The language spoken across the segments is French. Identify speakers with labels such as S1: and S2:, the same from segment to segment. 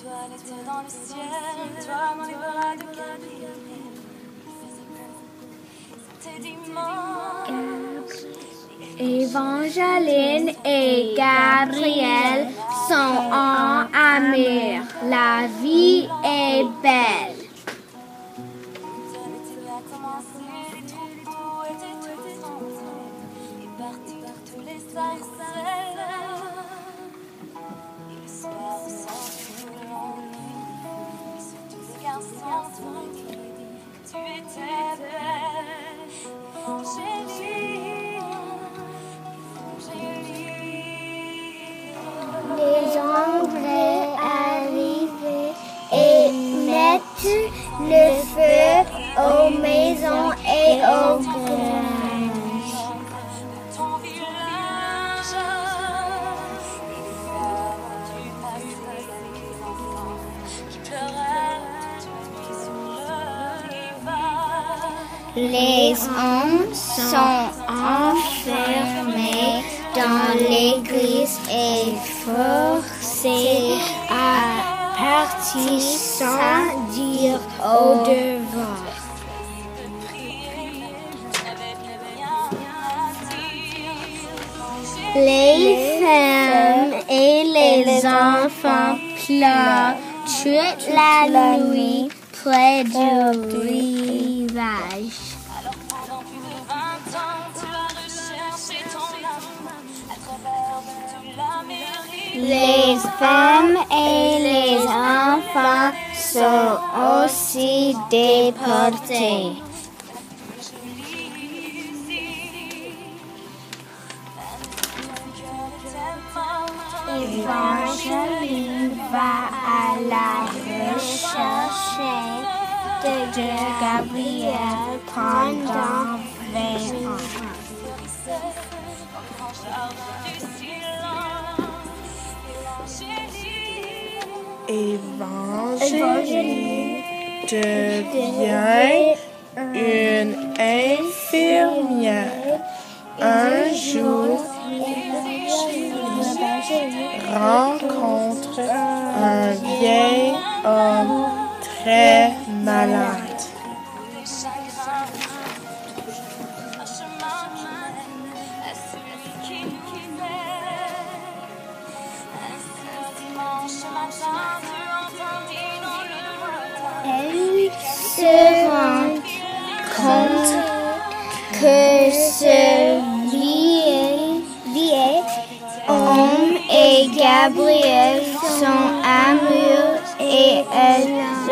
S1: étoiles dans le ciel, toi dans les bras de Gabriel. C'était dimanche.
S2: Evangeline et Gabriel sont en amour. La vie est belle.
S1: Étaient tous les sarcelles. Belle. Angélique,
S3: Les hommes sont enfermés dans l'église et forcés à partir sans dire au devoir. Les femmes et les enfants pleurent toute la nuit près du rivage.
S1: Alors pendant plus de 20 ans, tu as recherché ton amour à travers toute l'Amérique.
S3: Les femmes et les enfants sont aussi déportés. Evangeline va à la recherche de Gabriel pendant 20 ans.
S4: Évangeline devient une infirmière. Un jour, rencontre un vieil homme très malade.
S3: Elle se rend compte que ce vieil homme et Gabriel sont amoureux et elle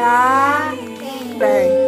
S1: cuidar
S4: bem.